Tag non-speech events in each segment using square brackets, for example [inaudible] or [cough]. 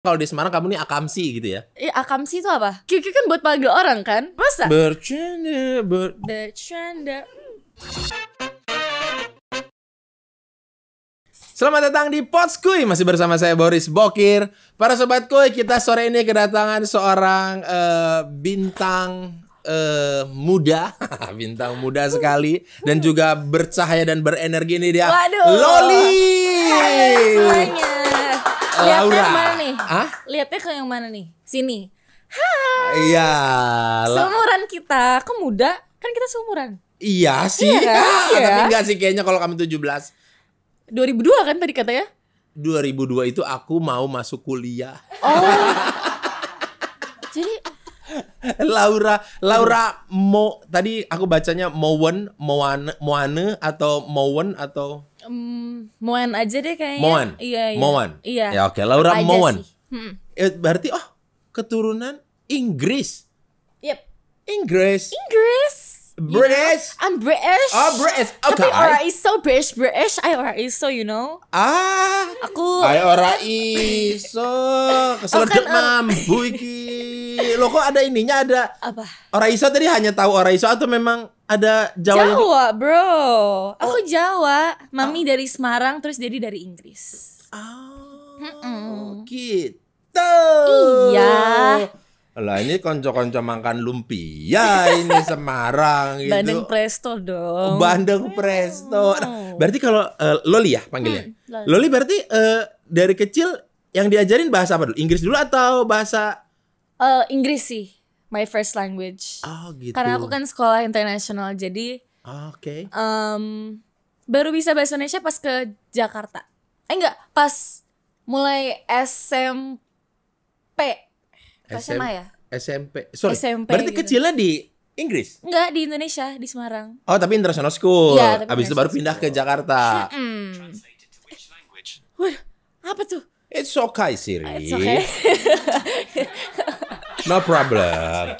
Kalau di Semarang kamu nih akamsi gitu ya. Eh, akamsi itu apa? Kiki kan buat panggil orang kan? Masa? Bercanda, ber... Bercanda. Selamat datang di Potskuy Masih bersama saya Boris Bokir Para Sobat Kuy Kita sore ini kedatangan seorang eh, Bintang eh, Muda [laughs] Bintang muda sekali Dan juga bercahaya dan berenergi Ini dia Waduh. Loli Hai semuanya. Lihatnya Laura. yang mana nih? Hah? Lihatnya ke yang mana nih? Sini. Iya La- Seumuran kita. Kok muda? Kan kita seumuran. Iya sih Iya kan? [laughs] Iya. Tapi enggak sih kayaknya kalau kamu 17 2002 kan tadi katanya? 2002 itu aku mau masuk kuliah Oh. [laughs] [laughs] Laura Laura Mo tadi aku bacanya Mowen Moane Moane atau Mowen atau um, Moan aja deh kayaknya. Moan Iya, iya. Moan Iya. ya oke Laura Apa aja Moan sih? Hmm. Eh, berarti oh keturunan Inggris Yep. Inggris Inggris. British I'm British. oh British Tapi oke ora iso British British, I ora iso you know. ah Aku Ayo ora iso keseledet Oh, mambu iki lo kok ada ininya ada apa? ora iso tadi hanya tahu ora iso atau memang ada Jawa yang- Jawa, bro. Aku Oh. Jawa. Mami dari Semarang terus jadi dari Inggris. Oh, gitu. Iya. Lah ini konco-konco makan lumpia ini [laughs] Semarang gitu. Bandeng Presto dong. Bandeng Presto. Nah, berarti kalau eh, Loli ya panggilnya. Hmm, Loli. Loli berarti eh, dari kecil yang diajarin bahasa apa dulu? Inggris dulu atau bahasa Eh, Inggris sih, my first language. Oh gitu. Karena aku kan sekolah internasional, jadi Oke. em, baru bisa bahasa Indonesia pas ke Jakarta. Eh enggak, pas mulai SMP. SM. SMA ya? SMP. Sorry. SMP berarti gitu. kecilnya di Inggris. Enggak, di Indonesia, di Semarang. Oh, tapi international school. Iya, tapi Habis itu baru pindah ke Jakarta. Hmm. Wah, apa tuh? It's okay, Siri. It's okay. [laughs] No problem.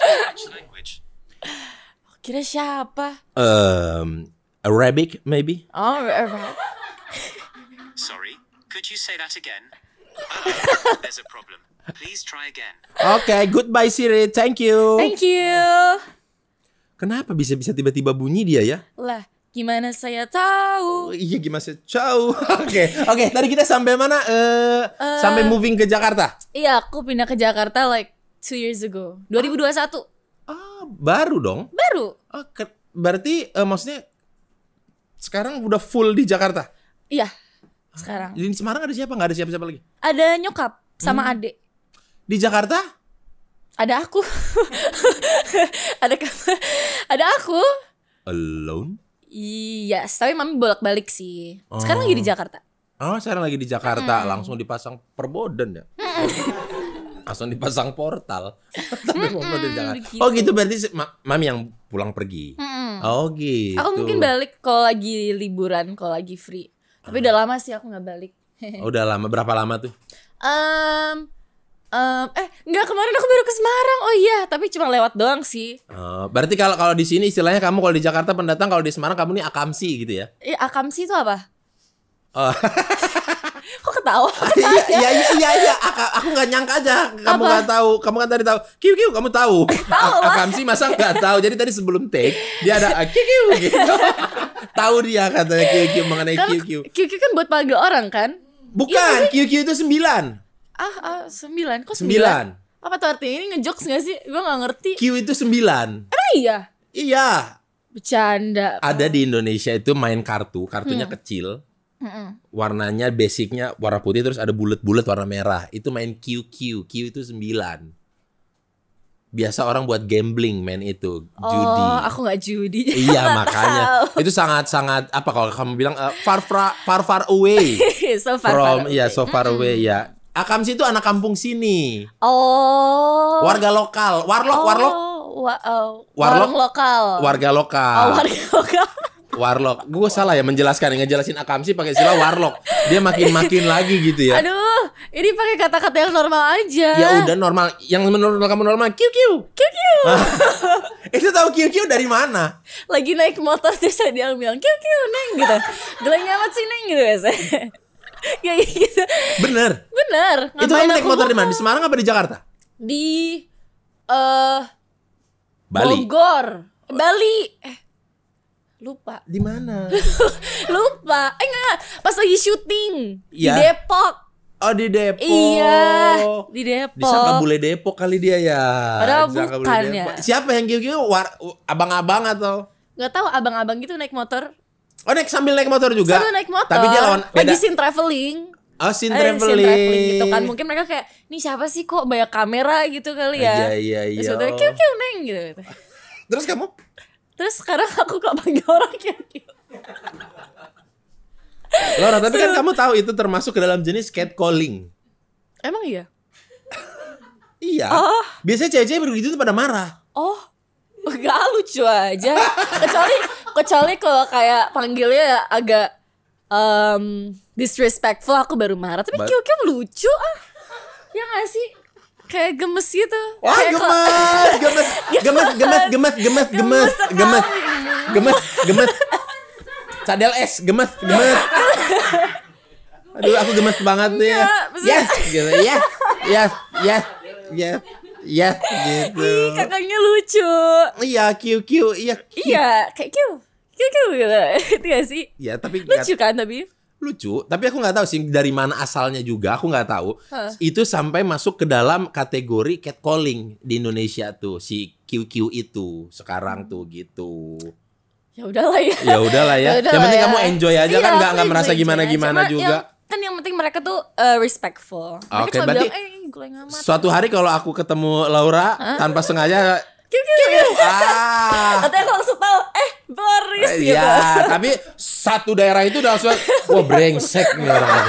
Kira siapa? Um, Arabic maybe? Oh, alright. Sorry, could you say that again? There's a problem. Please try again. Oke, goodbye Siri. Thank you. Thank you. Kenapa bisa-bisa tiba-tiba bunyi dia ya? Lah, gimana saya Oh, tahu? iya gimana sih? Ciao. [laughs] Oke, oke. Tadi kita sampai mana? Eh, sampai moving ke Jakarta. Iya, aku pindah ke Jakarta like two years ago. 2021. Ah, baru dong. Baru. Oh, ke- berarti eh, maksudnya sekarang udah full di Jakarta. Iya. Sekarang. Di Semarang ada siapa? Nggak ada siapa-siapa lagi. Ada nyokap sama Hmm. adik. Di Jakarta? Ada aku. [laughs] ada kamu. Ada aku. Alone? Yes, tapi mami bolak-balik sih. Sekarang lagi di Jakarta. Oh, sekarang lagi di Jakarta, langsung dipasang perboden ya. [laughs] langsung dipasang portal. [laughs] Tapi mau dari Jakarta. Oh gitu berarti ma- mami yang pulang pergi. Oh gitu. Aku mungkin balik kalau lagi liburan, kalau lagi free. Tapi udah lama sih aku nggak balik. Oh, udah lama berapa lama tuh? Em, em, eh nggak kemarin aku baru ke Semarang. Oh iya, tapi cuma lewat doang sih. Oh, berarti kalau kalau di sini istilahnya kamu kalau di Jakarta pendatang, kalau di Semarang kamu nih akamsi gitu ya. Eh, akamsi itu apa? Oh. [laughs] Kok ketawa? [laughs] iya iya iya iya iya Aka- aku nggak nyangka aja kamu Apa? nggak tahu kamu kan tadi tahu kiu kiu kamu tahu [laughs] A- akamsi masa nggak tahu jadi tadi sebelum take dia ada ah, kiu kiu gitu tahu dia katanya kiu kiu mengenai kan kiu kiu Kiki kan buat panggil orang kan? bukan kiu kiu itu sembilan Ah, ah sembilan. Kok Sembilan. sembilan? Apa tuh artinya? Ini ngejokes gak sih? Gue gak ngerti. kiu itu sembilan. Emang iya? iya. Bercanda. ada di Indonesia itu main kartu. Kartunya kecil. Warnanya basicnya warna putih terus ada bulat-bulat warna merah. Itu main QQ Q. Itu sembilan. Biasa orang buat gambling main itu. Judi. Oh, aku gak judi. [laughs] iya makanya. itu sangat sangat apa kalau kamu bilang uh, far far far far away [laughs] so far, from iya so far away ya Akamsi itu anak kampung sini Oh. warga lokal warlock warlock Oh, wa- oh, Warlock? lokal. warga Oh, lokal warga lokal. [laughs] warlock gue salah ya menjelaskan ngejelasin Akamsi pakai istilah warlock dia makin makin [laughs] lagi gitu ya Aduh, ini pakai kata-kata yang normal aja. Ya udah normal, yang menurut kamu normal, QQ. QQ. [laughs] Itu tahu QQ dari mana? Lagi naik motor terus dia bilang QQ neng gitu. Geleng amat sih neng gitu biasanya. [laughs] ya gitu. Bener. Bener. itu ngapain kamu naik motor di mana? Di Semarang apa di Jakarta? Di eh Bali. Bogor. Bali. Eh lupa. Di mana? [laughs] lupa. Eh enggak, pas lagi syuting di Iya. Depok. Oh di Depok. Iya, di Depok. Disangka bule Depok kali dia ya. Padahal bukan ya. Siapa yang gitu war- abang-abang atau? Nggak tahu abang-abang gitu naik motor. Oh naik sambil naik motor juga. Sambil naik motor. Tapi dia lawan beda. lagi scene traveling. Oh scene Eh, scene traveling. gitu kan. Mungkin mereka kayak, "Nih siapa sih kok banyak kamera gitu kali ya?" Iya, iya, Terus iya. gue kiu kiu neng gitu. Terus kamu? Terus sekarang aku kok panggil orang kiu kiu. Laura, tapi kan kamu tahu itu termasuk ke dalam jenis catcalling. Emang iya? Iya. Oh. Biasanya cewek-cewek begitu tuh pada marah. Oh, gak lucu aja. kecuali kecuali kalau kayak panggilnya agak um, disrespectful aku baru marah. Tapi kiu kiu lucu ah. Ya gak sih? Kayak gemes gitu. Wah, Kayak gemes, gemes, gemes, gemes, gemes, gemes, gemes, gemes, gemes, gemes. Cadel es, gemes, gemes. Aduh, aku gemes banget nih. ya. Yes, gitu. Yes, yes, yes, yes, yes, gitu. Ih, kakaknya lucu. Iya, QQ, iya. cute. Iya, kayak kiu. Kiu kiu gitu. [laughs] Itu gak sih? Iya, tapi Lucu kan tapi? lucu tapi aku nggak tahu sih dari mana asalnya juga aku nggak tahu Hah. itu sampai masuk ke dalam kategori catcalling di Indonesia tuh si QQ itu sekarang tuh gitu Ya udahlah ya. ya udahlah ya [laughs] Yaudah yang penting ya. kamu enjoy aja Iya, kan nggak nggak merasa gimana gimana juga yang- kan yang penting mereka tuh uh, respectful. Mereka Oke, cuma berarti- bilang, eh amat. suatu hari kalau aku ketemu Laura tanpa sengaja Kiu kiu. ah Atau aku langsung tahu, eh Boris gitu. ya tapi satu daerah itu udah langsung wah brengsek nih orang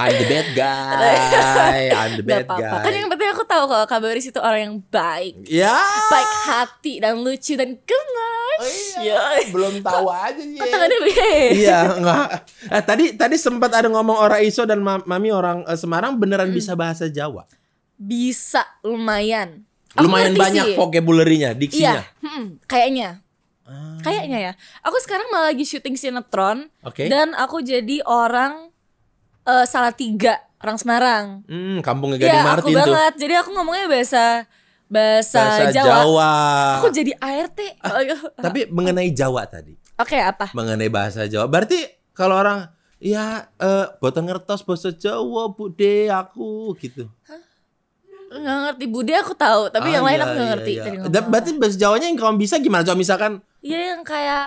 I'm the bad guy [laughs] I'm the Gak bad apa-apa. guy Kan yang penting aku tahu kalau Kak Boris itu orang yang baik. Ya. Baik hati dan lucu dan gemas. Oh iya, belum tahu aja sih. Kok tangannya begini? Iya, enggak. Eh, tadi tadi sempat ada ngomong orang Iso dan Ma- Mami orang eh, Semarang beneran Hmm. bisa bahasa Jawa. Bisa lumayan. Aku Lumayan banyak sih. vocabulary-nya, Iya, diksinya. hmm, kayaknya. Ah. Kayaknya ya. Aku sekarang malah lagi syuting sinetron Oke. dan aku jadi orang eh, salah tiga orang Semarang. Hmm, kampungnya Gading Iya, aku Martin tuh. banget. Jadi aku ngomongnya bahasa bahasa, Bahasa Jawa. Jawa. Aku jadi ART. Tapi mengenai Jawa tadi, Oke, apa? mengenai bahasa Jawa. Berarti kalau orang ya eh boten ngertos bahasa Jawa, Bu De, aku gitu. Nggak ngerti Bude aku tahu, tapi yang Ah, lain iya, aku nggak iya, ngerti. iya. Tadi Da- Berarti bahasa Jawanya yang kamu bisa gimana? Coba misalkan Iya yang kayak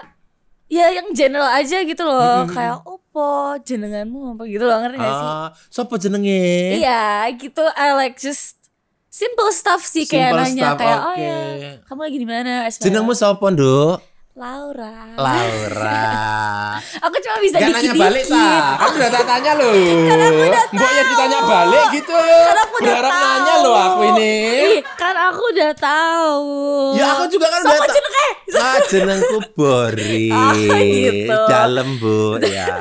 ya yang general aja gitu loh, kayak opo jenenganmu apa gitu loh, ngerti gak sih? ah, sopo jenenge? Iya, gitu I like just simple stuff sih kayak nanya stuff, kayak oh oke. ya, kamu lagi di mana? Asmara?" Jenengmu sopo, Nduk? Laura. Laura. [laughs] Aku cuma bisa Gak nanya dikit-dikit. balik ta? Kamu udah tanya loh. Mboknya ditanya balik gitu. Kan aku udah Berharap tahu. nanya loh aku ini. Ih, kan aku udah tahu. Ya aku juga kan Sopo udah ta- jenenge? Ah, jenengku Boris. [laughs] Oh, gitu. Dalam, Bu. Ya.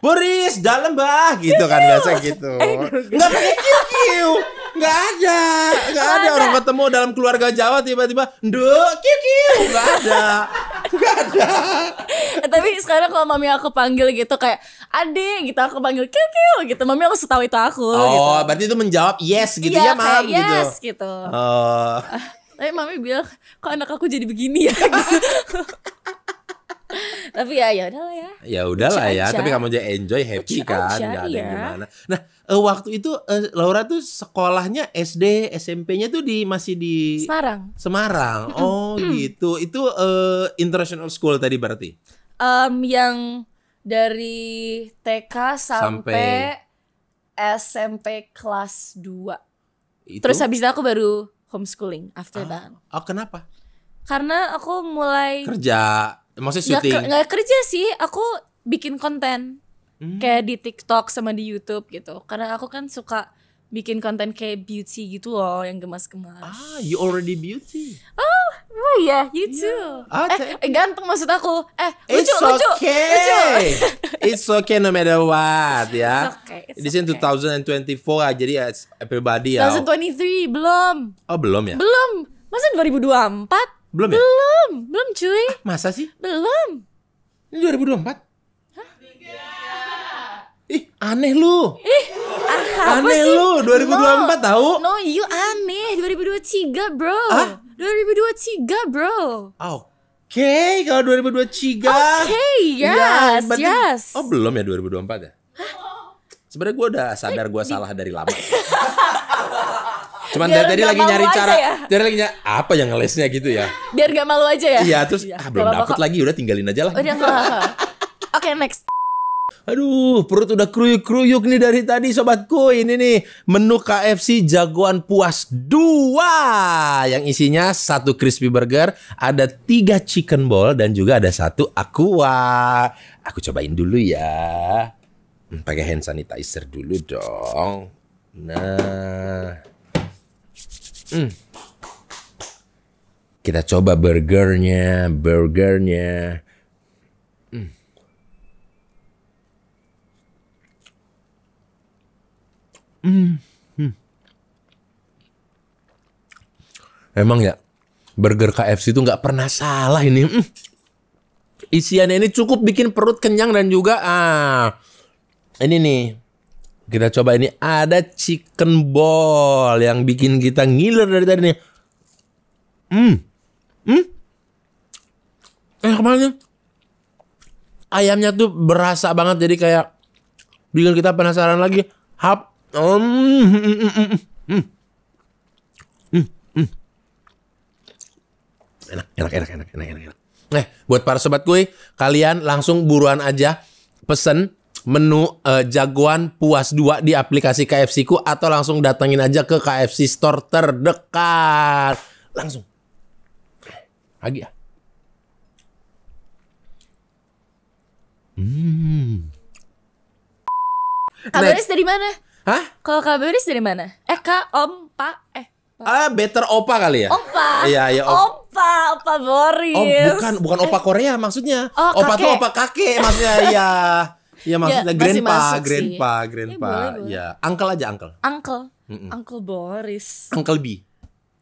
Boris, dalam, Bah. Gitu kan biasa gitu. [laughs] Eh, Enggak pakai kiu-kiu. Enggak ada. Enggak ada ada. orang ketemu dalam keluarga Jawa tiba-tiba, "Nduk, kiu-kiu." Enggak ada. [laughs] Enggak ada. Eh, tapi sekarang kalau mami aku panggil gitu kayak adik gitu aku panggil kiu kiu gitu mami aku setahu itu aku gitu. Oh, berarti itu menjawab yes gitu Iya, ya, Mam kayak gitu. yes gitu. Oh. [laughs] Tapi mami bilang kok anak aku jadi begini ya gitu. Tapi ya ya udahlah ya. Ya udahlah ya, aja. tapi kamu aja enjoy happy Lucu kan, aja, nggak ada yang gimana. Nah, eh, waktu itu eh, Laura tuh sekolahnya SD, SMP-nya tuh di masih di Semarang. Semarang. Oh, gitu. Itu eh, international school tadi berarti. Em, yang dari TK sampai, SMP kelas 2. Itu. Terus habis itu aku baru homeschooling after that. Oh, kenapa? Karena aku mulai Kerja, maksudnya syuting. ke- nggak kerja sih aku bikin konten Hmm. kayak di TikTok sama di YouTube gitu karena aku kan suka bikin konten kayak beauty gitu loh yang gemas-gemas Ah, you already beauty. oh iya you too Ah, eh, eh ganteng maksud aku eh It's lucu lucu okay. lucu [laughs] It's okay no matter what ya. It's okay, it's This okay. 2024 ah, jadi ya everybody ya. 2023 belum Oh, belum ya? belum masa 2024 Belum ya? belum belum cuy Masa sih? belum Ini 2024? Aneh lu. Apa Aneh sih? lu, 2024 tahu? No, you aneh. 2023, bro. Hah? 2023, bro. Oke, kalau 2023. Oke, Iya, yes, berarti- yes. Oh, belum ya 2024 ya? Sebenarnya gue udah sadar gue salah dari lama. [laughs] Cuman Biar dari tadi lagi nyari cara, ya. dari lagi nyari apa yang ngelesnya gitu ya? Biar gak malu aja ya. Iya, terus ah belum kok. lagi, udah tinggalin aja lah. Udah apa-apa. Oke, next. Aduh, perut udah kruyuk-kruyuk nih dari tadi sobatku. Ini nih menu KFC jagoan puas 2 yang isinya satu crispy burger, ada tiga chicken ball dan juga ada satu aqua. Aku cobain dulu ya. Hmm, Pakai hand sanitizer dulu dong. Nah. Hmm. Kita coba burgernya, burgernya. Emang ya burger KFC itu nggak pernah salah ini. Mm. Isiannya ini cukup bikin perut kenyang dan juga ah ini nih kita coba ini ada chicken ball yang bikin kita ngiler dari tadi nih. Hmm, hmm, eh ke mana? Ayamnya tuh berasa banget jadi kayak bikin kita penasaran lagi. Hap, mm, mm, mm, mm, mm. enak enak enak enak enak enak. Nah, buat para sobat gue, kalian langsung buruan aja pesen menu eh, jagoan puas 2 di aplikasi KFC ku atau langsung datengin aja ke KFC store terdekat. Langsung. Lagi ya. Kabaris dari mana? Hah? Kalau kabaris dari mana? Eh, Kak, Om, Pak, eh, Pak. Ah, better opa kali ya? Opa. Iya, iya, op- Opa, Opa Boris. Oh, bukan bukan opa Korea maksudnya. Oh, opa tuh kakek. opa kakek maksudnya. Iya. [laughs] Iya maksudnya masih grandpa, masuk sih. grandpa, Eh, grandpa. boleh. Iya, uncle aja uncle. Uncle. Uncle Boris. Uncle B.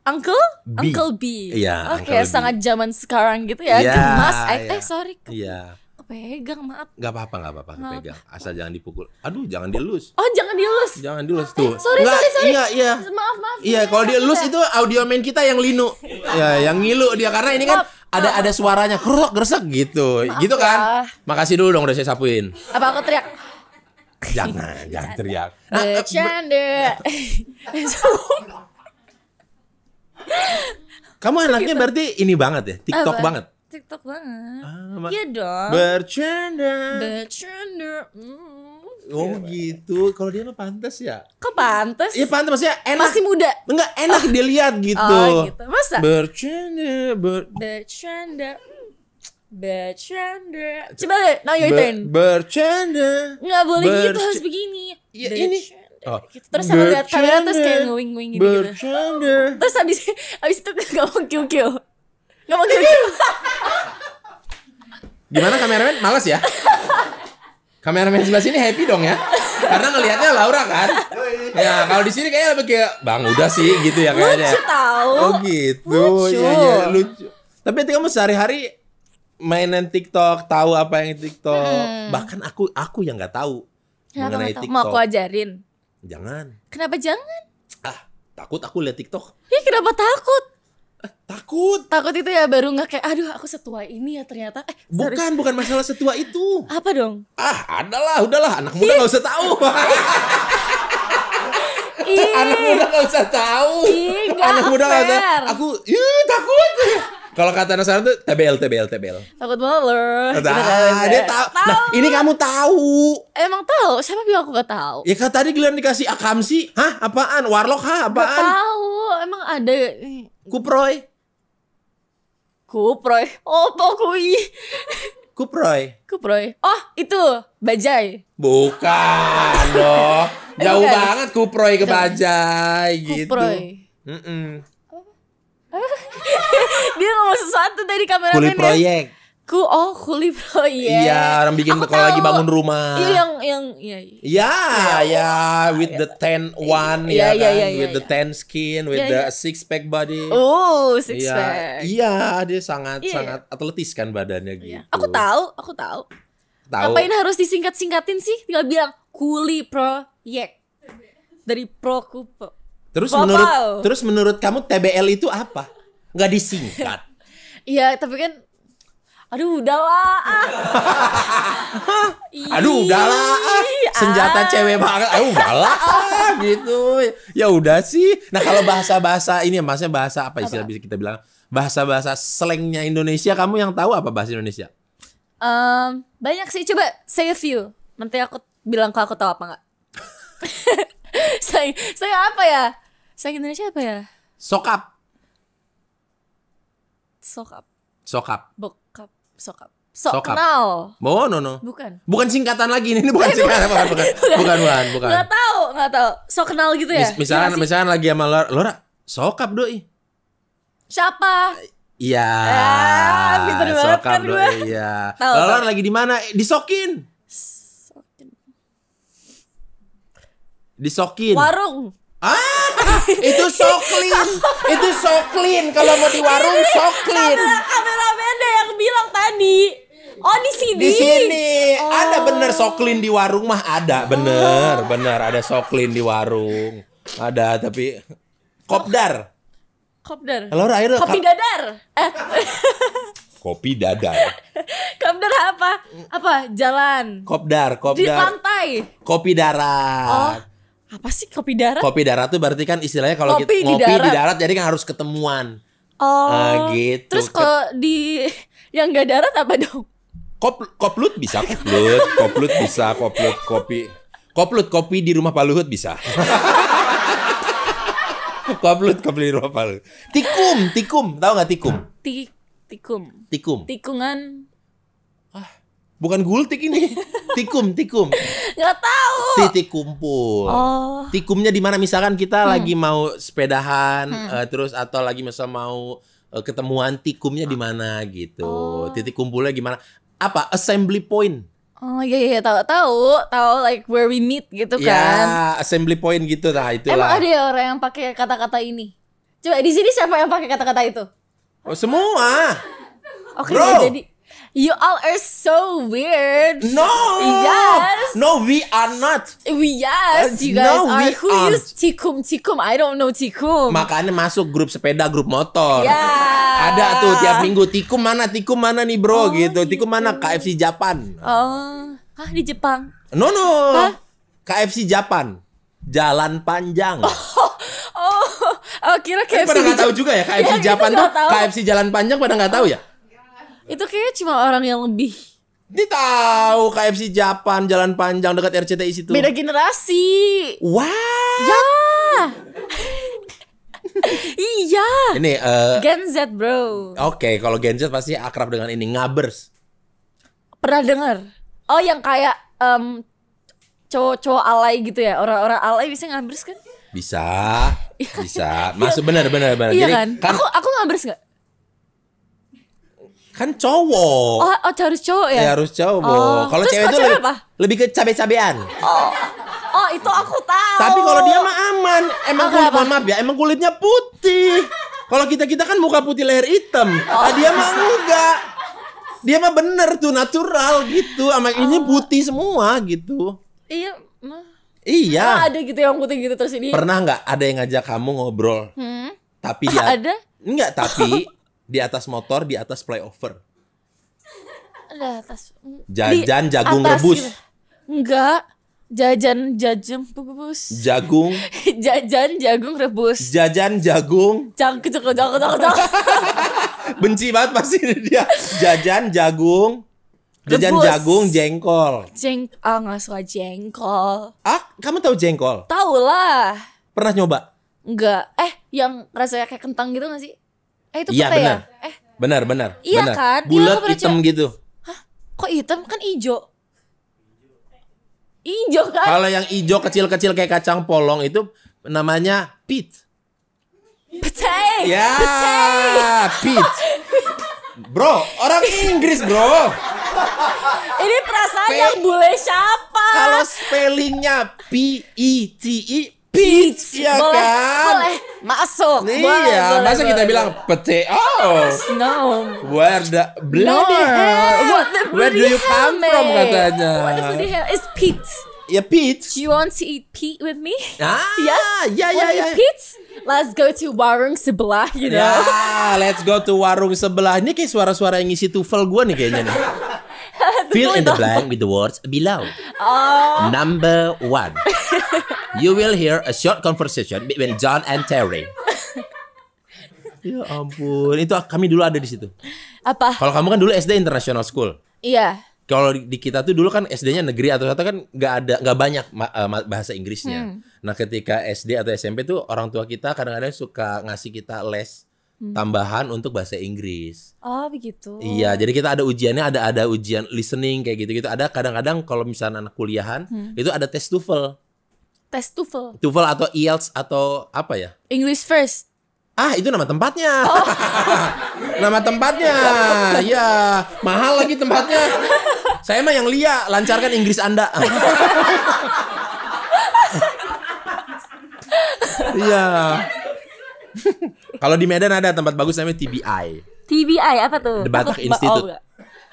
Uncle? B. Uncle B. Iya, Oke, B. sangat zaman sekarang gitu ya. Iya, Gemas. Eh, iya. eh, sorry. Iya. Kepegang, maaf. Gak apa-apa, gak apa-apa kepegang. Asal jangan dipukul. Aduh, jangan dielus. Oh, jangan dielus. Jangan dielus tuh. sorry, Nggak, sorry, sorry. Iya, iya. Maaf, maaf. Iya, kalau dielus itu audio main kita yang linu. [laughs] Ya, yang ngilu dia karena ini kan ada ada suaranya kerok gresek gitu. gitu kan? ya. Makasih dulu dong udah saya sapuin. Apa aku teriak? Jangan, [laughs] jangan teriak. Nah, eh, Bercanda. [laughs] Kamu anaknya berarti ini banget ya, TikTok Apa? banget. TikTok banget. Ah, Iya dong. Bercanda. Bercanda. Hmm. Oh gitu. Kalau dia mah pantas ya. Kok pantas? Iya pantas maksudnya enak. Masih muda. Enggak enak dilihat gitu. Oh, gitu. Masa? Bercanda, ber, Bercanda. Bercanda. Coba deh, now your ber- turn. bercanda. Nggak boleh gitu, harus begini. Ya, ini. Bercanda. Oh. Gitu. Terus sama lihat kamera terus kayak ngewing-wing gitu. Bercanda. Terus habis habis itu [laughs] ngomong kiu-kiu. Ngomong kiu-kiu. Gimana kameramen? Males ya? Kameramen sebelah sini happy dong ya? Karena ngelihatnya Laura kan? Ya, kalau di sini kayaknya lebih kayak Bang udah sih gitu ya kayaknya. Lucu tahu. Oh gitu. Lucu. Iya, iya, lucu. Tapi nanti kamu sehari-hari mainan TikTok, tahu apa yang TikTok. Bahkan aku aku yang nggak tahu Kenapa mengenai tahu? TikTok. Mau aku ajarin. Jangan. Kenapa jangan? Ah, takut aku lihat TikTok. Ih, kenapa takut? Eh, takut. Takut itu ya baru nggak kayak aduh aku setua ini ya ternyata. Eh, sorry. Bukan, bukan masalah setua itu. Apa dong? Ah, adalah, udahlah. Anak muda nggak usah tahu. Anak muda nggak usah tahu. Ih, Anak muda nggak usah. Aku, ih takut. Kalau kata anak sekarang tuh TBL, TBL, TBL. takut banget loh. Kan. Nah, dia tahu. Nah, ini kamu tahu. Emang tahu? Siapa bilang aku gak tahu? Ya kan tadi giliran dikasih akamsi, hah apaan? Warlock hah Gak apaan? tahu. Emang ada Kuproy, Kuproy. Oh, pokui. Kuproy. Kuproy. Oh, itu Bajai. Bukan dong. [laughs] Jauh bukan. banget Kuproy ke Bajai gitu. Kuproy. Mm-mm. [laughs] Dia ngomong sesuatu tadi kameramen Kuli ya. Ku oh kuli [laughs] proyek. Iya, orang bikin Aku kalau lagi bangun rumah. Iya yang yang iya. iya. Ya, ya, with the ten one, ya Iya, iya, kan, iya, iya, with the iya. ten skin, with Iya, the iya. six pack body. Oh, six Iya, pack. iya, dia sangat Iya, sangat atletis kan badannya gitu. Iya. Aku tahu, aku tahu. Tahu. Ngapain harus disingkat-singkatin sih? Tinggal bilang kuli proyek dari prokupo Terus Wow. menurut terus menurut kamu TBL itu apa? Nggak disingkat. [laughs] iya tapi kan aduh udahlah ah. [laughs] Aduh udahlah ah. Ih, senjata ah. cewek banget. Aduh udahlah ah, gitu. Ya udah sih. Nah, kalau bahasa-bahasa ini maksudnya bahasa apa istilah bisa kita bilang? Bahasa-bahasa slangnya Indonesia kamu yang tahu apa bahasa Indonesia? Em, banyak sih coba say a few nanti aku bilang kalau aku tahu apa nggak [laughs] saya saya apa ya saya Indonesia apa ya Sokap. sokap Sokap. bokap sokap sok Sokap. kenal Oh, no no. bukan Bukan singkatan lagi ini, ini bukan [laughs] singkatan, bukan, bukan, bukan, bukan, bukan. nggak tahu nggak tahu sok kenal gitu ya Mis- misalkan, Iya misalkan lagi sama Lora, Lora, sokap doi. siapa Iya. Ah, pinter banget sokap kan doi, iya. Lora lagi di mana? Disokin. Disokin. warung Ah, itu soklin. itu soklin. Kalau mau di warung soklin. kamera kameramen deh yang bilang tadi. Oh di sini? Di sini. Oh. ada bener soklin di warung mah ada. Bener bener. Ada soklin di warung. Ada tapi kopdar. Kopdar. Ayo dong, kopi dadar. Eh. [laughs] Kopi dadar. Kopdar apa? Apa? Jalan. Kopdar di kopdar lantai. Kopi oh. darat apa sih kopi darat kopi darat tuh berarti kan istilahnya kalau Kopi kita di ngopi di darat. darat jadi kan harus ketemuan Oh, Ah, gitu. Terus kalau di [laughs] yang gak darat apa dong? Kop, koplut bisa koplut koplut bisa koplut kopi koplut kopi di rumah Pak Luhut bisa [laughs] koplut kopi di rumah Pak Luhut tikum tikum tahu nggak tikum Ti tikum. tikum Tikungan. Bukan gultik ini. [laughs] Tikum tikum. Gak tahu. titik kumpul Oh. tikumnya di mana? Misalkan kita lagi mau sepedahan eh, terus atau lagi misal mau eh, ketemuan tikumnya di mana gitu. Titik kumpulnya gimana? Apa? Assembly point. Oh iya iya tahu tahu. Tahu like where we meet gitu ya kan. assembly point gitu Emang itulah. Ada ya orang yang pakai kata-kata ini? Coba di sini siapa yang pakai kata-kata itu? oh, semua. Oke Bro. jadi you all are so weird. no Yes. no we are not Yes, you Uh, guys no, are. we Who aren't. use tikum tikum? I don't know tikum. makanya masuk grup sepeda grup motor Ya. ada tuh tiap minggu tikum mana tikum mana nih bro gitu tikum mana KFC Japan Oh, ah di Jepang. No no. Hah? KFC Japan. Jalan panjang. Oh, oh kira Kan KFC pada di nggak tahu juga ya KFC gitu Japan tuh. KFC Jalan Panjang pada nggak tahu ya? Itu kayaknya cuma orang yang lebih Dia tahu KFC Japan Jalan Panjang dekat RCTI situ. beda generasi. Wah. Ya. iya. Ini eh, Gen Z, bro. oke kalau Gen Z pasti akrab dengan ini ngabers. Pernah dengar? Oh, yang kayak em cowok-cowok alay gitu ya. Orang-orang alay bisa ngabers kan? Bisa. Bisa. Masuk benar benar benar. Iya Jadi kan? kan Aku aku ngabers nggak? Kan cowok. Oh, oh harus cowok ya? Ya harus cowok. Oh. Kalau cewek itu lebih, apa? lebih ke cabe-cabean. Oh, oh itu aku tahu. Tapi kalau dia mah aman. Emang Oh, kulit maaf ya, emang kulitnya putih. Kalau kita kita kan muka putih leher hitam. Oh. Ah, dia mah enggak. Dia mah bener tuh natural gitu. Sama ini Oh. putih semua gitu. Iya, mah. Iya. Oh, ada gitu yang putih gitu terus ini. Pernah nggak ada yang ngajak kamu ngobrol? Hmm? Tapi dia [laughs] Ada? Enggak, tapi [laughs] di atas motor, di atas flyover. Ada atas. Jajan Di jagung atas rebus. gitu. Enggak. Jajan jajan rebus. Jagung, [laughs] Jajan jagung rebus. jajan jagung. Jang jang jang jang jang. [laughs] Benci banget pasti dia. Jajan jagung. Jajan Rebus. jagung jengkol. Jeng ah nggak suka jengkol. Ah, kamu tahu jengkol? Tahu lah. Pernah nyoba? Enggak. Eh, yang rasanya kayak kentang gitu gak sih? Eh itu Iya pete benar. ya? Eh, Benar, benar. Iya benar. kan? Bulat pernah hitam gitu. kok hitam kan ijo? Ijo kan? Kalau yang hijau kecil-kecil kayak kacang polong itu namanya pit. Pete. Ya, pit. Bro, orang Inggris, bro. Ini perasaan Pe- yang bule siapa? Kalau spellingnya P E T E pit, ya boleh, kan? Boleh masuk. Iya, boleh, boleh, masa kita boleh, bilang pete? Oh, No. where the hell? What Where do you come from katanya? What the bloody hell is Pete? Ya peach. Do you want to eat Pete with me? Ah, Yes. Wanna ya. eat Pete? Let's go to warung sebelah, you know. Ya, let's go to warung sebelah. Ini kayak suara-suara yang ngisi tufel gue nih kayaknya nih. [laughs] [laughs] Fill in the blank with the words below. Oh, Number one. You will hear a short conversation between John and Terry. [laughs] Ya ampun, itu kami dulu ada di situ. apa? Kalau kamu kan dulu SD International School. Iya. Kalau di, kita tuh dulu kan SD-nya negeri atau atau kan nggak ada nggak banyak eh, bahasa Inggrisnya. Nah ketika SD atau SMP tuh orang tua kita kadang-kadang suka ngasih kita les tambahan untuk bahasa Inggris. Oh, begitu. Iya, jadi kita ada ujiannya, ada ada ujian listening kayak gitu-gitu. Ada kadang-kadang kalau misalnya anak kuliahan itu ada tes TOEFL, Tes TOEFL. TOEFL atau IELTS atau apa ya? English first. Ah, itu nama tempatnya. [laughs] nama tempatnya. Ya, mahal lagi tempatnya. Saya mah yang Lia, lancarkan Inggris Anda. [laughs] Iya. Kalau di Medan ada tempat bagus namanya TBI, TBI apa tuh? The Batak Institute. oh,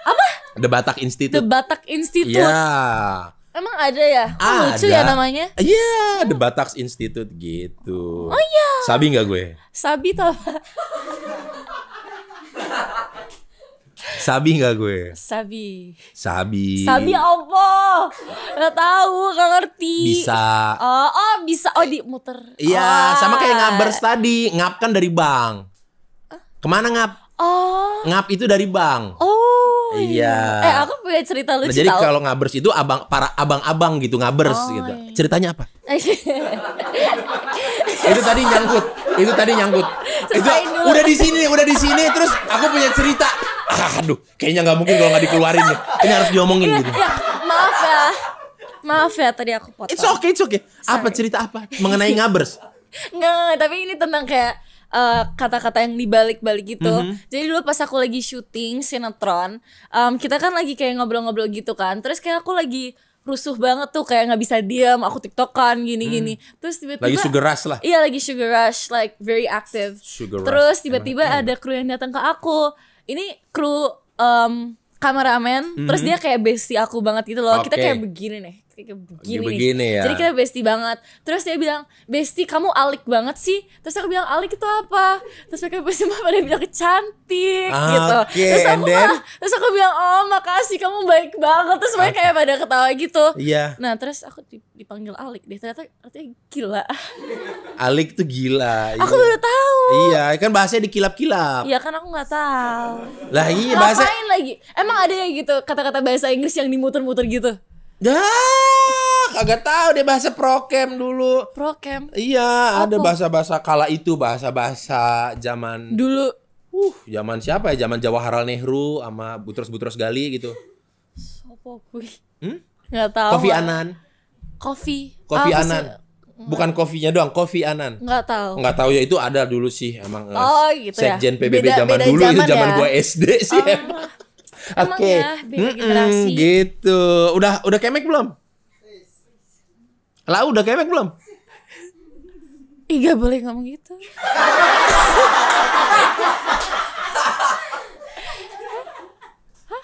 apa? The Batak The Institute. Batak Institute. Iya. Emang ada ya? Kok lucu ya namanya? Iya, The Batak Institute gitu. Oh iya. Sabi nggak gue? Sabi tuh apa? Sabi nggak gue? Sabi. Sabi. Sabi apa? Gak tahu, gak ngerti. Bisa. Oh, oh bisa. Oh dimuter. Iya, Oh. sama kayak ngabers tadi. Ngap kan dari bank. Ke mana ngap? Oh. Ngap itu dari bank. Oh. Iya. Eh aku punya cerita Nah, lucu jadi tau. kalau ngabers itu abang para abang-abang gitu ngabers Oh, gitu. iya. Ceritanya apa? [laughs] itu tadi nyangkut. Itu tadi nyangkut. itu udah di sini, udah di sini terus aku punya cerita. [laughs] Aduh, kayaknya nggak mungkin kalau nggak dikeluarin nih. Ini harus diomongin gitu. ya, maaf ya. Maaf ya tadi aku potong. It's okay, it's okay. Apa cerita apa mengenai ngabers? [laughs] Nggak, tapi ini tentang kayak eh, kata-kata yang dibalik-balik gitu. Mhm. Jadi dulu pas aku lagi syuting sinetron, em, kita kan lagi kayak ngobrol-ngobrol gitu kan. Terus kayak aku lagi rusuh banget tuh kayak nggak bisa diam, aku tiktokan gini-gini. Terus tiba-tiba Hmm. Lagi sugar rush lah. Iya lagi sugar rush, like very active. Sugar rush. Terus tiba-tiba ada kru yang datang ke aku. Ini kru em, kameramen. Terus dia kayak bestie aku banget gitu loh. Kita Mhm. Oke. kayak begini nih, kayak begini. nih. begini ya. Jadi kita bestie banget. Terus dia bilang, bestie kamu alik banget sih. Terus aku bilang alik itu apa? Terus mereka bestie [laughs] pada bilang cantik gitu. Oke, Terus aku and then? "Ah." terus aku bilang oh makasih kamu baik banget. Terus mereka kayak pada ketawa gitu. Iya. Nah terus aku di- dipanggil alik deh. Ternyata artinya gila. [laughs] Alik tuh gila. Aku baru tahu. Iya, kan bahasanya dikilap-kilap. Iya kan aku nggak tahu. Lah iya bahasa Ngapain lagi? Emang ada ya gitu kata-kata bahasa Inggris yang dimuter-muter gitu? Dah, kagak tahu dia bahasa prokem dulu. Procam. Iya, ada Apa? bahasa-bahasa kala itu, bahasa-bahasa zaman Dulu uh, zaman siapa ya? Zaman Jawaharlal Nehru sama Butros-Butros Gali gitu. apa gue? Hmm? Nggak tahu. Kofi. Anan. Kofi. Kofi sih? Anan. Bukan kofinya doang, Kofi Anan. Nggak tahu. Enggak tahu ya itu ada dulu sih emang eh, Oh, gitu ya. Sekjen PBB Beda- zaman beda dulu itu zaman zaman ya? gua SD sih. Oh, emang. Oke. ya, beda Mm-mm, generasi. gitu. Udah udah kemek belum? Lah udah kemek belum? Ih gak boleh ngomong gitu. Hah?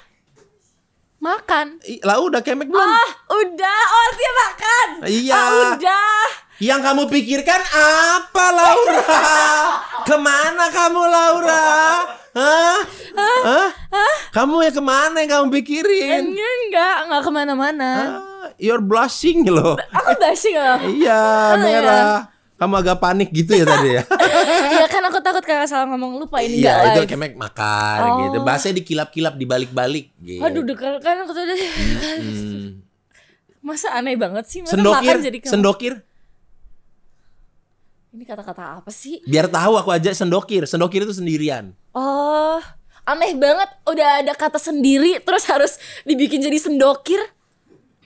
Makan. Lah udah kemek belum? Ah, udah. Oh, artinya makan. Iya. Ah, udah. Yang kamu pikirkan apa Laura? [laughs] Ke mana kamu Laura? Hah? Hah? Kamu ya ke mana yang kamu pikirin? Enggak, enggak, enggak ke mana-mana. Ah, you're blushing loh. [laughs] Aku blushing loh. Iya, Ah, merah. Kamu agak panik gitu ya tadi ya? [laughs] Iya kan aku takut kakak salah ngomong lupa ini Iya, itu live. kemek makan Oh. gitu. Bahasanya dikilap-kilap, dibalik-balik gitu. Aduh, dekat kan aku tuh Hmm. Masa aneh banget sih Masa Sendokir, makan jadi kamu- sendokir. Ini kata-kata apa sih? Biar tahu aku aja sendokir. Sendokir itu sendirian. Oh, aneh banget. Udah ada kata sendiri terus harus dibikin jadi sendokir.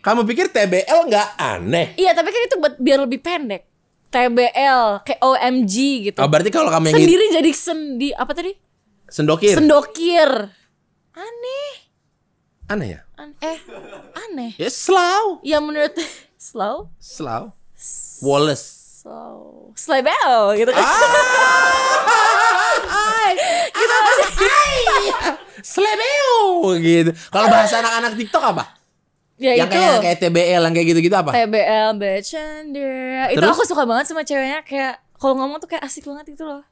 Kamu pikir TBL nggak aneh? Iya, tapi kan itu buat biar lebih pendek. TBL, kayak OMG gitu. Oh, berarti kalau kamu yang Sendiri jadi sendi apa tadi? sendokir, Sendokir. Aneh. aneh ya? An- eh, aneh. Ya slow, Ya menurut [laughs] slow, slow. Wallace. Slow, slebel gitu kan. Ay, gitu aja. Slebeo gitu. Kalau bahasa anak-anak TikTok apa? Ya, yang itu. kayak kayak TBL yang kayak gitu-gitu apa? TBL bercanda. Itu aku suka banget sama ceweknya kayak kalau ngomong tuh kayak asik banget gitu loh.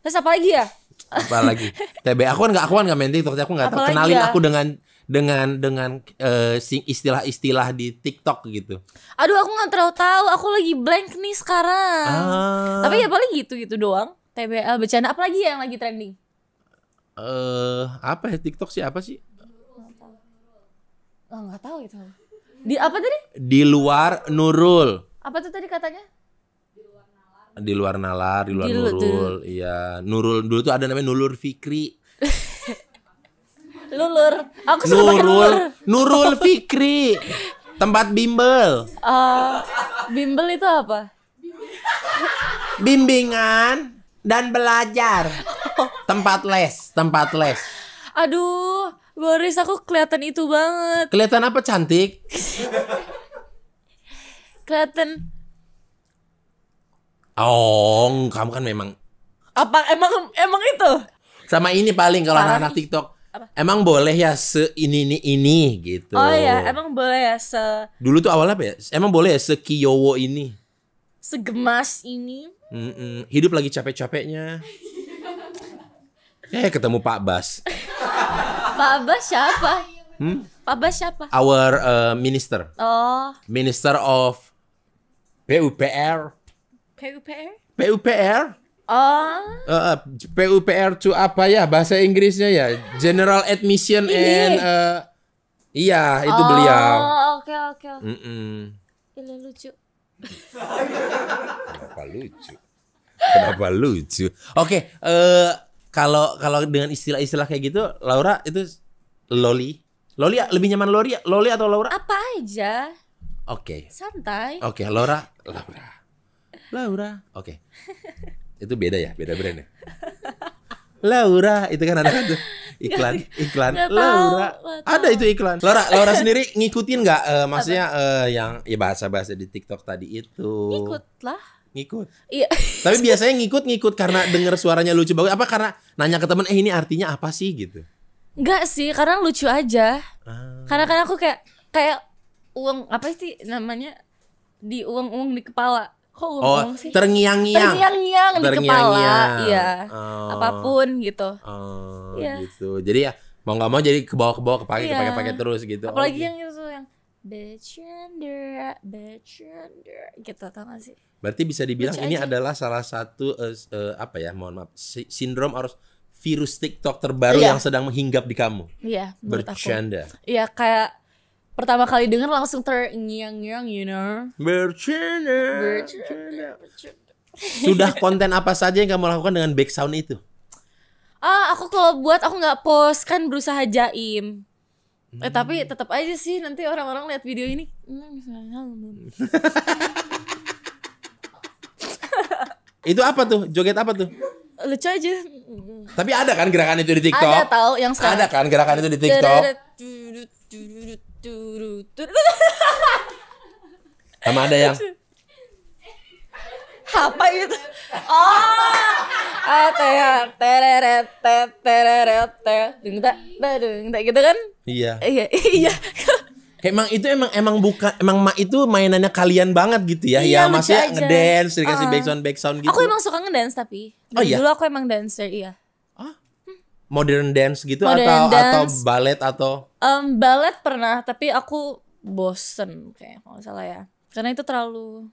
Terus apa lagi ya? Apalagi TB aku kan nggak aku kan nggak main TikTok, aku nggak tahu. Kenalin ya? aku dengan dengan dengan sing- istilah-istilah di TikTok gitu. Aduh aku nggak terlalu tahu. Aku lagi blank nih sekarang. Ah. Tapi ya paling gitu gitu doang. TBL bercanda. Apa lagi yang lagi trending? Eh apa ya TikTok sih apa sih? Oh, nggak tahu itu. Di apa tadi? Di luar Nurul. Apa tuh tadi katanya? Di luar Nalar, di luar Di Nurul. Iya, Nurul dulu tuh ada namanya Nurul Fikri. [laughs] Lulur. Aku suka pakai lulur. Nurul, Nurul [laughs] Fikri. Tempat bimbel. Eh, bimbel itu apa? Bimbingan dan belajar. [laughs] Tempat les, tempat les. Aduh, Boris aku kelihatan itu banget. Kelihatan apa cantik? Kelihatan Oh, kamu kan memang apa emang emang itu? sama ini paling kalau anak-anak nih. TikTok. Emang boleh ya se ini ini ini gitu. Oh ya, emang boleh ya se Dulu tuh awalnya apa ya? Emang boleh ya sekiyowo ini? segemas ini? Mm-mm. Hidup lagi capek-capeknya. [laughs] Eh ketemu Pak Bas, Pak Abbas siapa? Hmm? Pak Abbas siapa? our uh, minister, Oh, minister of PUPR, PUPR? PUPR, Oh, Uh, PUPR to apa ya bahasa Inggrisnya ya? General Admission Ini. and uh, iya itu beliau. Oh, oke oke. oke. Mm-mm. Gila lucu. Kenapa lucu? Kenapa lucu? Oke, eh kalau kalau dengan istilah-istilah kayak gitu, Laura itu loli. Loli lebih nyaman loli loli atau Laura? Apa aja, Oke. santai. Oke, Laura, Laura. Laura. Oke. [laughs] Itu beda ya, beda brand ya. Laura, itu kan ada kan tuh iklan, iklan. tahu, Laura. nggak tahu. Ada itu iklan. Laura, Laura sendiri ngikutin nggak eh, maksudnya eh, yang ya bahasa-bahasa di TikTok tadi itu? Ikut lah. Ngikut. Iya. Tapi biasanya ngikut-ngikut karena denger suaranya lucu bagus. Apa karena nanya ke temen, eh ini artinya apa sih gitu? Enggak sih, karena lucu aja. Ah. Karena kan aku kayak kayak uang apa sih namanya di uang-uang di kepala. Kok Oh, sih? terngiang-ngiang. Terngiang-ngiang di kepala. Iya. Oh. Apa pun gitu. Oh, Iya. gitu. Jadi ya mau nggak mau jadi ke bawah ke bawah kepake Iya. kepake kepake terus gitu. Apalagi Oh, yang itu yang Bercanda, bercanda gitu tau gak sih? Berarti bisa dibilang ini aja. adalah salah satu s- eh, apa ya? Mohon maaf, si- sindrom harus virus TikTok terbaru Iya. yang sedang menghinggap di kamu. Iya, aku. Bercanda. Iya kayak pertama kali denger langsung terngiang-ngiang, you know. Bercanda. Bercanda, bercanda. Sudah [laughs] konten apa saja yang kamu lakukan dengan back sound itu? Ah, aku kalau buat aku nggak post kan berusaha jaim. Eh tapi Hmm. tetap aja sih nanti orang-orang lihat video ini. [laughs] Itu apa tuh? Joget apa tuh? Lucu aja. Tapi ada kan gerakan itu di TikTok? Ada tahu yang sekarang. Ada kan gerakan itu di TikTok? Sama ada yang Apa itu? Oh, ah teh tereret teh tereret teh dung tak dung tak gitu kan? iya. Iya iya. Emang itu emang emang bukan emang ma itu mainannya kalian banget gitu ya. Iya, ya aja. ngedance dikasih Uh-uh. background background gitu. Aku emang suka ngedance tapi. Oh, iya? Dulu aku emang dancer iya. Modern dance gitu Modern atau atau dance. ballet atau Em ballet pernah tapi aku bosen kayak kalau salah ya. Karena itu terlalu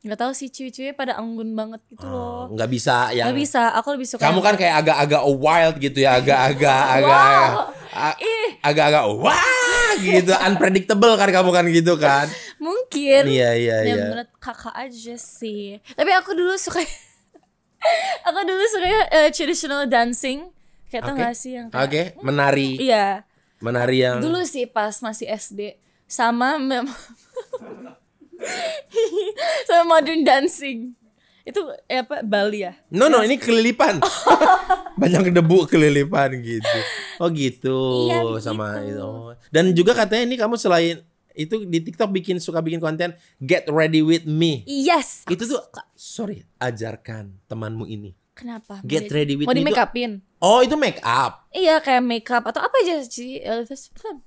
nggak tahu sih cuy-cuy pada anggun banget gitu loh. nggak bisa yang Nggak bisa, aku lebih suka. kamu kan kayak agak-agak wild gitu ya, agak-agak [laughs] agak agak-agak wah gitu, [laughs] unpredictable kan kamu kan gitu kan. mungkin. Iya iya ya iya. menurut kakak aja sih. Tapi aku dulu suka [laughs] aku dulu suka eh, traditional dancing. Kayak tau Oke. gak sih yang Oke, kayak menari, Iya. menari yang Dulu sih pas masih SD sama mem- [laughs] sama modern dancing. Itu eh, apa Bali ya? No no ini kelilipan. [laughs] Banyak debu kelilipan gitu. Oh gitu Iya, sama itu. Oh. Dan juga katanya ini kamu selain itu di TikTok bikin suka bikin konten get ready with me. Yes. Itu tuh sorry, ajarkan temanmu ini. Kenapa? Mau Get di- ready with Mau me di itu- make upin? Oh, itu make up. Iya kayak make up atau apa aja sih? Eh,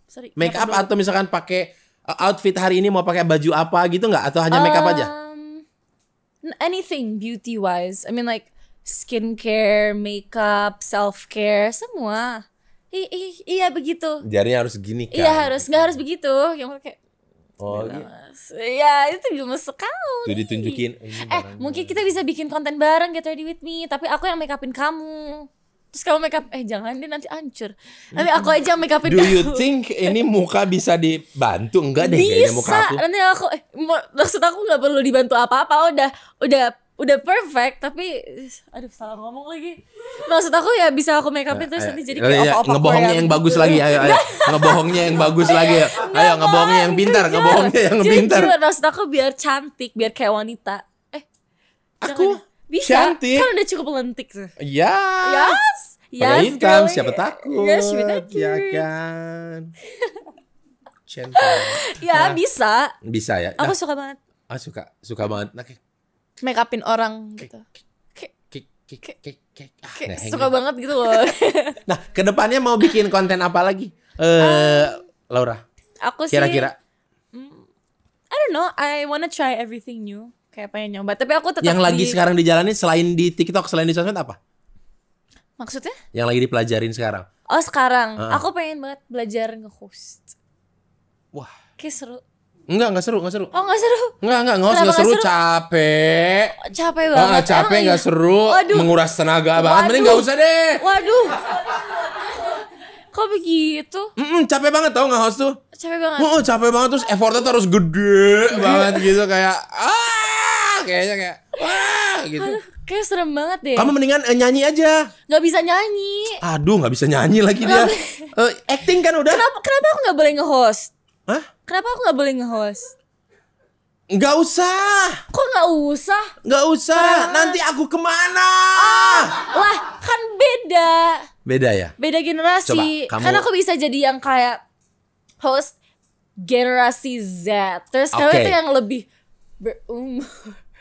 Sorry. Make up atau misalkan pakai uh, outfit hari ini mau pakai baju apa gitu nggak atau hanya make up aja? Um, n- anything beauty wise. I mean like skincare, makeup, self care, semua. I- i- iya begitu. Jarinya harus gini kan. Iya harus nggak harus begitu. Yang kayak Oh, gitu. Iya itu gemes sekali. Tuh ditunjukin. Eh barang- mungkin kita bisa bikin konten bareng Get Ready With Me Tapi aku yang make upin kamu Terus kamu make up Eh jangan deh nanti hancur Nanti aku aja yang make upin Do kamu you think ini muka bisa dibantu? Enggak deh kayaknya muka Bisa aku. Nanti aku eh, Maksud aku gak perlu dibantu apa-apa Udah Udah Udah perfect Tapi Aduh salah ngomong lagi Maksud aku ya bisa aku make upin Terus nanti jadi Oh, iya, kayak opa-opa ngebohongnya Korea yang bagus lagi ayo ayo. ngebohongnya yang bagus lagi ayo. Ngebohongnya yang pintar, ngebohongnya yang pintar. Maksud aku biar cantik Biar kayak wanita Eh Aku. Bisa cantik. Kan udah cukup lentik tuh Ya. Yes Yes siapa takut? Yes Ya kan. Centang. [laughs] Ya bisa Bisa ya. Aku Nah, suka banget ah, suka suka banget. Nah, make upin orang gitu. Kayak, ah, suka banget gitu loh. [laughs] Nah, ke depannya mau bikin konten apa lagi? Eh, Laura, Aku sih kira-kira I don't know, I wanna try everything new. Kayak pengen nyoba, tapi aku tetap yang lagi di- sekarang dijalani selain di TikTok, selain di sosmed apa? Maksudnya? Yang lagi dipelajarin sekarang? Oh, sekarang Ah. aku pengen banget belajar nge-host. Wah, Kayak seru. Enggak enggak seru, enggak seru. Oh, gak seru. Enggak, enggak, enggak, enggak seru, seru? capek. Capek Ah, banget. capek Emang enggak iya? seru, Waduh. menguras tenaga banget. Mending Waduh. enggak usah deh. Waduh. Kok begitu? Mm-mm, capek banget tau nggak host tuh? Capek banget. Oh, capek banget terus effortnya tuh harus gede banget gitu kayak ah kayaknya kayak wah gitu. Aduh, kayak serem banget deh. Kamu mendingan eh, nyanyi aja. Gak bisa nyanyi. Aduh, nggak bisa nyanyi lagi dia. Eh, acting kan udah. Kenapa, kenapa aku gak boleh nge-host? Hah? Kenapa aku gak boleh nge-host? Nggak usah, Kok gak usah? nggak usah. Nanti aku ke mana? Lah, kan beda. Beda ya. Beda generasi. Coba, kamu- Kan aku bisa jadi yang kayak host generasi Z. Terus kamu Oke. itu yang lebih berumur.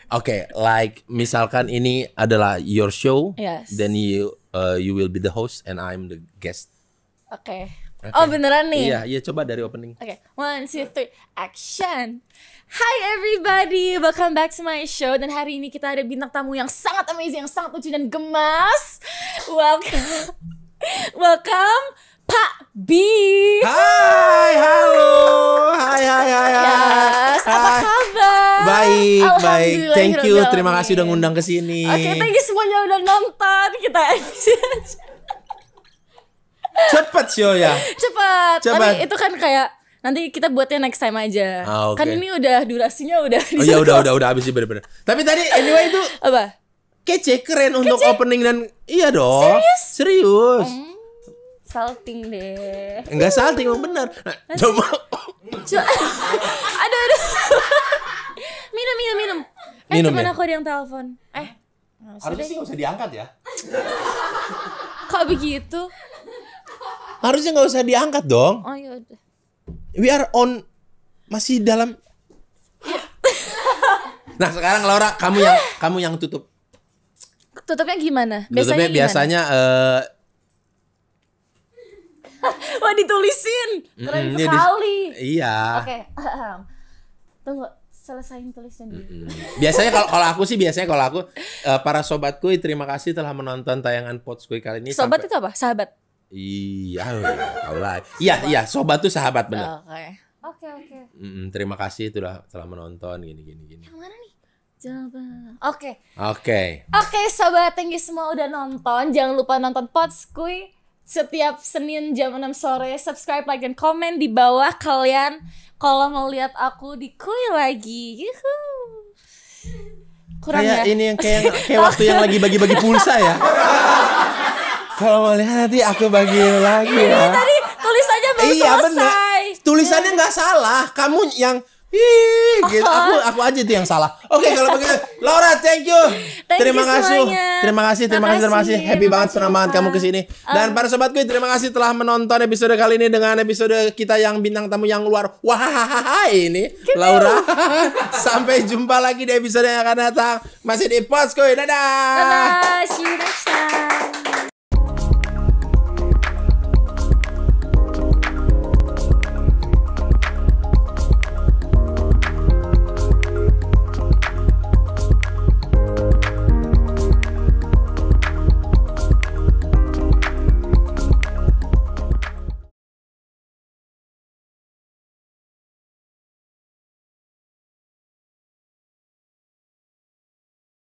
Oke, like misalkan ini adalah your show, Yes. then you uh, you will be the host and I'm the guest. Oke. Oh beneran nih? Iya, iya coba dari opening. Oke, one, two, three, action. Hi everybody, welcome back to my show. Dan hari ini kita ada bintang tamu yang sangat amazing, yang sangat lucu dan gemas. Welcome, [laughs] welcome Pak B. Hai, halo. Hai, hai, hai, hai. Yes, apa Hai. kabar? Baik, baik. Thank you. Terima kasih udah ngundang ke sini. Oke, thank you semuanya udah nonton. Kita Cepet show ya. cepat. Cepat. Tapi itu kan kayak nanti kita buatnya next time aja. Ah, oke. Kan ini udah durasinya udah. Oh iya udah udah udah habis sih bener-bener. Tapi tadi anyway itu Apa? kece keren untuk opening dan iya dong. Serius? Hmm. Salting deh. Enggak salting emang bener. Nah, coba Coba. [laughs] aduh, aduh. [laughs] minum, minum, minum. Eh, Minum teman ya? aku ada yang telepon. Eh, Harusnya sih nggak usah diangkat ya. Kok begitu? Harusnya nggak usah diangkat dong. Oh iya udah. We are on masih dalam. nah sekarang Laura kamu yang kamu yang tutup. Tutupnya gimana? Tutupnya gimana? biasanya eh Wah ditulisin. Keren Mm, di- sekali. iya. Oke. Tunggu, selesain tulisnya dulu. Biasanya kalau kalau aku sih biasanya kalau aku eh, para sobatku terima kasih telah menonton tayangan Potskui kali ini. Sobat sampai- itu apa? Sahabat. Iya, tahu lah. Iya, iya, sobat tuh sahabat bener. Oke. Oke, oke. Mm, terima kasih telah telah menonton gini gini gini. Yang mana nih? Oke. Oke. Oke sobat, thank you semua udah nonton. Jangan lupa nonton Potskui setiap Senin jam 6 sore. Subscribe, like, dan komen di bawah kalian kalau mau lihat aku di kui lagi. Yuhu. Kurang Kayak ya? ini yang kayak [laughs] kayak waktu yang lagi bagi-bagi pulsa ya. [laughs] Kalau mau lihat nanti aku bagi lagi ya. Tadi tulisannya baru Iya benar. selesai. Tulisannya nggak salah. Kamu yang Ih, gitu. Aku [laughs] aku aja tuh yang salah. Oke, kalau begitu, Laura, thank you. Thank terima you kasih, semuanya. terima kasih, terima kasih, terima kasih. Happy banget, senang banget kamu ke sini. Dan para sobatku, terima kasih telah menonton episode kali ini dengan episode kita yang bintang tamu yang luar. Wah, [laughs] ini Laura. [laughs] Sampai jumpa lagi di episode yang akan datang. Masih di Poskoy. Dadah. Dadah, see you next time.